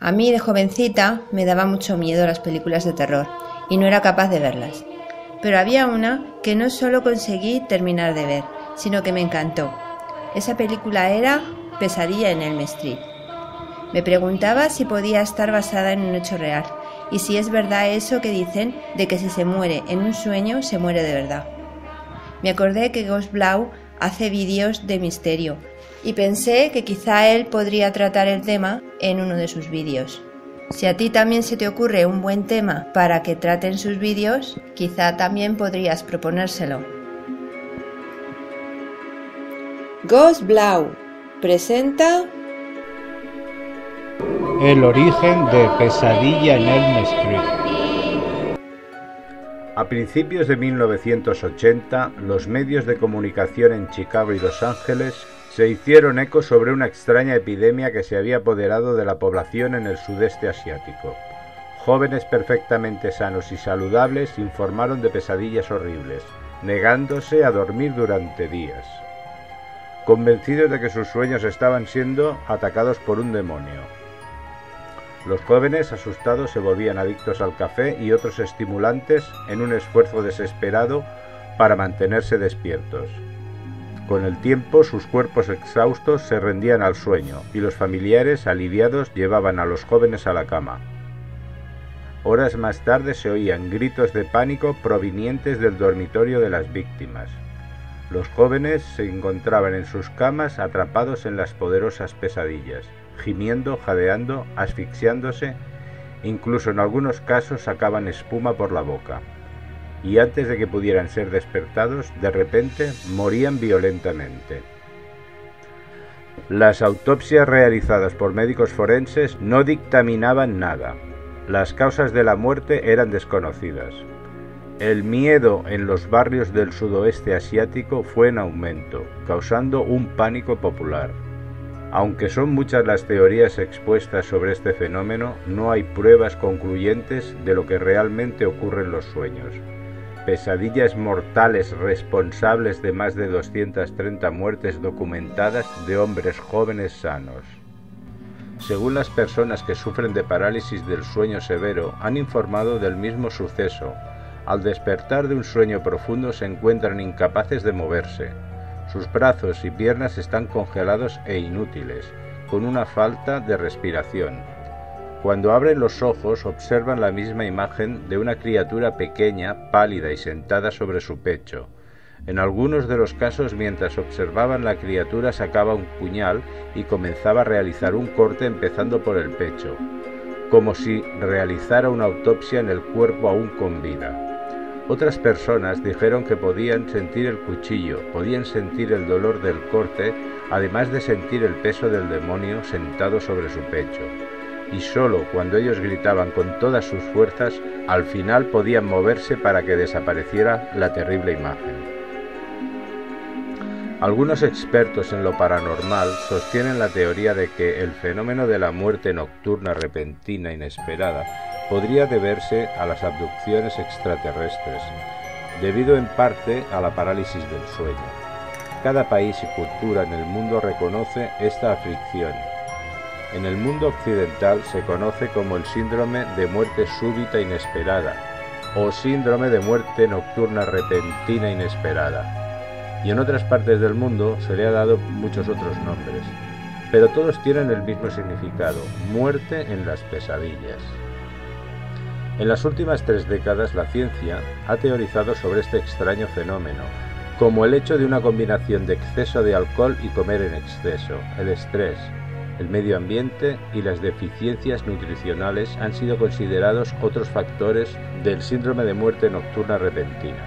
A mí de jovencita me daba mucho miedo las películas de terror y no era capaz de verlas. Pero había una que no solo conseguí terminar de ver, sino que me encantó. Esa película era Pesadilla en Elm Street. Me preguntaba si podía estar basada en un hecho real y si es verdad eso que dicen de que si se muere en un sueño se muere de verdad. Me acordé que Ghost Blau hace vídeos de misterio y pensé que quizá él podría tratar el tema en uno de sus vídeos. Si a ti también se te ocurre un buen tema para que traten sus vídeos, quizá también podrías proponérselo. Ghost Blau presenta El origen de Pesadilla en Elm Street. A principios de 1980, los medios de comunicación en Chicago y Los Ángeles se hicieron eco sobre una extraña epidemia que se había apoderado de la población en el sudeste asiático. Jóvenes perfectamente sanos y saludables informaron de pesadillas horribles, negándose a dormir durante días, convencidos de que sus sueños estaban siendo atacados por un demonio. Los jóvenes asustados se volvían adictos al café y otros estimulantes en un esfuerzo desesperado para mantenerse despiertos. Con el tiempo sus cuerpos exhaustos se rendían al sueño y los familiares aliviados llevaban a los jóvenes a la cama. Horas más tarde se oían gritos de pánico provenientes del dormitorio de las víctimas. Los jóvenes se encontraban en sus camas atrapados en las poderosas pesadillas gimiendo, jadeando, asfixiándose, incluso en algunos casos sacaban espuma por la boca. Y antes de que pudieran ser despertados, de repente morían violentamente. Las autopsias realizadas por médicos forenses no dictaminaban nada. Las causas de la muerte eran desconocidas. El miedo en los barrios del sudoeste asiático fue en aumento, causando un pánico popular. Aunque son muchas las teorías expuestas sobre este fenómeno, no hay pruebas concluyentes de lo que realmente ocurre en los sueños. Pesadillas mortales responsables de más de 230 muertes documentadas de hombres jóvenes sanos. Según las personas que sufren de parálisis del sueño severo, han informado del mismo suceso. Al despertar de un sueño profundo se encuentran incapaces de moverse, sus brazos y piernas están congelados e inútiles, con una falta de respiración. Cuando abren los ojos observan la misma imagen de una criatura pequeña, pálida y sentada sobre su pecho. En algunos de los casos mientras observaban la criatura sacaba un puñal y comenzaba a realizar un corte empezando por el pecho, como si realizara una autopsia en el cuerpo aún con vida. Otras personas dijeron que podían sentir el cuchillo, podían sentir el dolor del corte, además de sentir el peso del demonio sentado sobre su pecho. Y solo cuando ellos gritaban con todas sus fuerzas, al final podían moverse para que desapareciera la terrible imagen. Algunos expertos en lo paranormal sostienen la teoría de que el fenómeno de la muerte nocturna repentina inesperada podría deberse a las abducciones extraterrestres, debido en parte a la parálisis del sueño. Cada país y cultura en el mundo reconoce esta aflicción. En el mundo occidental se conoce como el síndrome de muerte súbita inesperada o síndrome de muerte nocturna repentina inesperada. Y en otras partes del mundo se le ha dado muchos otros nombres, pero todos tienen el mismo significado, muerte en las pesadillas. En las últimas tres décadas la ciencia ha teorizado sobre este extraño fenómeno, como el hecho de una combinación de exceso de alcohol y comer en exceso, el estrés, el medio ambiente y las deficiencias nutricionales han sido considerados otros factores del síndrome de muerte nocturna repentina.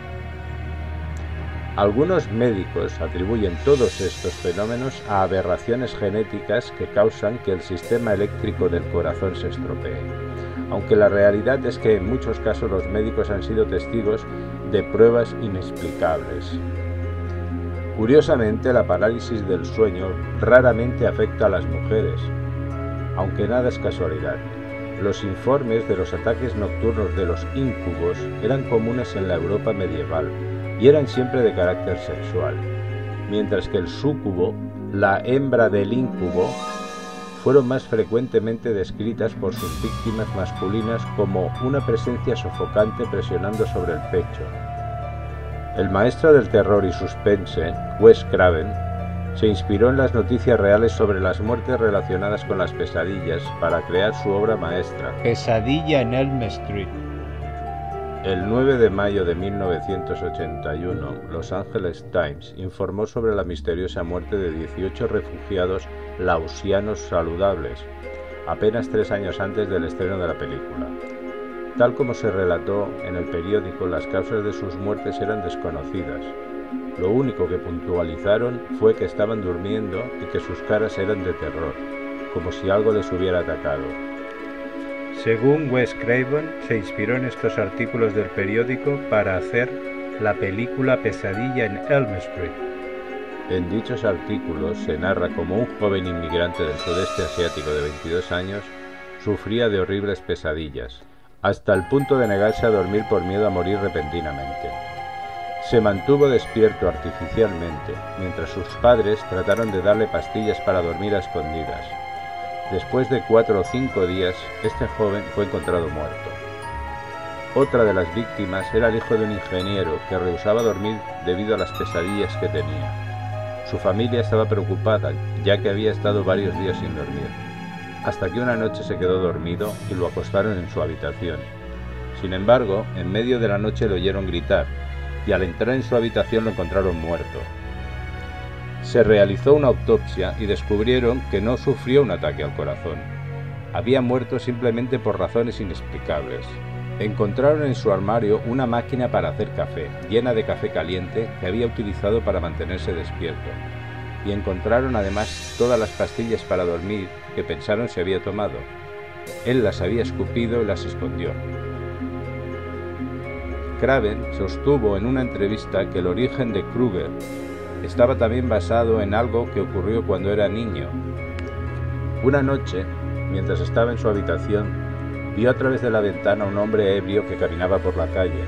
Algunos médicos atribuyen todos estos fenómenos a aberraciones genéticas que causan que el sistema eléctrico del corazón se estropee aunque la realidad es que en muchos casos los médicos han sido testigos de pruebas inexplicables. Curiosamente, la parálisis del sueño raramente afecta a las mujeres, aunque nada es casualidad. Los informes de los ataques nocturnos de los íncubos eran comunes en la Europa medieval y eran siempre de carácter sexual, mientras que el súcubo, la hembra del íncubo, fueron más frecuentemente descritas por sus víctimas masculinas como una presencia sofocante presionando sobre el pecho. El maestro del terror y suspense, Wes Craven, se inspiró en las noticias reales sobre las muertes relacionadas con las pesadillas para crear su obra maestra. Pesadilla en Elm Street. El 9 de mayo de 1981, Los Angeles Times informó sobre la misteriosa muerte de 18 refugiados lausianos saludables, apenas tres años antes del estreno de la película. Tal como se relató en el periódico, las causas de sus muertes eran desconocidas. Lo único que puntualizaron fue que estaban durmiendo y que sus caras eran de terror, como si algo les hubiera atacado. Según Wes Craven, se inspiró en estos artículos del periódico para hacer la película Pesadilla en Elm Street. En dichos artículos se narra cómo un joven inmigrante del sudeste asiático de 22 años sufría de horribles pesadillas, hasta el punto de negarse a dormir por miedo a morir repentinamente. Se mantuvo despierto artificialmente, mientras sus padres trataron de darle pastillas para dormir a escondidas. Después de cuatro o cinco días, este joven fue encontrado muerto. Otra de las víctimas era el hijo de un ingeniero que rehusaba dormir debido a las pesadillas que tenía. Su familia estaba preocupada, ya que había estado varios días sin dormir, hasta que una noche se quedó dormido y lo acostaron en su habitación. Sin embargo, en medio de la noche lo oyeron gritar, y al entrar en su habitación lo encontraron muerto. Se realizó una autopsia y descubrieron que no sufrió un ataque al corazón. Había muerto simplemente por razones inexplicables. Encontraron en su armario una máquina para hacer café, llena de café caliente que había utilizado para mantenerse despierto. Y encontraron además todas las pastillas para dormir que pensaron se había tomado. Él las había escupido y las escondió. Craven sostuvo en una entrevista que el origen de Kruger estaba también basado en algo que ocurrió cuando era niño. Una noche, mientras estaba en su habitación, vio a través de la ventana un hombre ebrio que caminaba por la calle.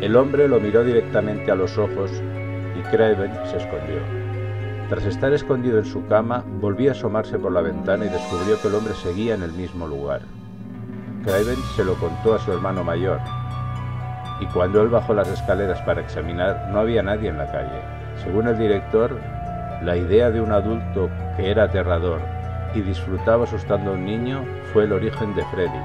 El hombre lo miró directamente a los ojos y Craven se escondió. Tras estar escondido en su cama, volvió a asomarse por la ventana y descubrió que el hombre seguía en el mismo lugar. Craven se lo contó a su hermano mayor, y cuando él bajó las escaleras para examinar, no había nadie en la calle. Según el director, la idea de un adulto que era aterrador y disfrutaba asustando a un niño fue el origen de Freddy.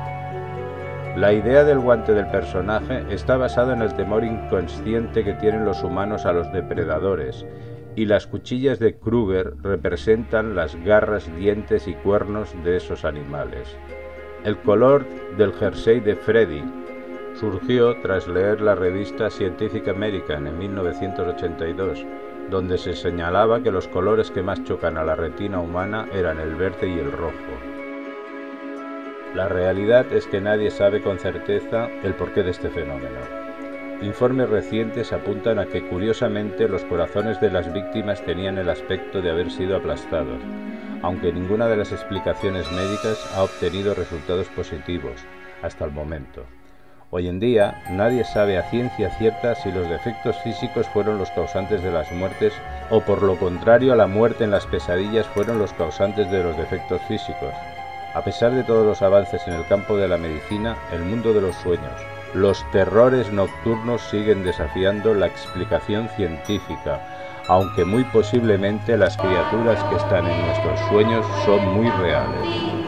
La idea del guante del personaje está basada en el temor inconsciente que tienen los humanos a los depredadores, y las cuchillas de Kruger representan las garras, dientes y cuernos de esos animales. El color del jersey de Freddy surgió tras leer la revista Scientific American en 1982, donde se señalaba que los colores que más chocan a la retina humana eran el verde y el rojo. La realidad es que nadie sabe con certeza el porqué de este fenómeno. Informes recientes apuntan a que curiosamente los corazones de las víctimas tenían el aspecto de haber sido aplastados, aunque ninguna de las explicaciones médicas ha obtenido resultados positivos hasta el momento. Hoy en día nadie sabe a ciencia cierta si los defectos físicos fueron los causantes de las muertes o por lo contrario la muerte en las pesadillas fueron los causantes de los defectos físicos. A pesar de todos los avances en el campo de la medicina, el mundo de los sueños, los terrores nocturnos siguen desafiando la explicación científica, aunque muy posiblemente las criaturas que están en nuestros sueños son muy reales.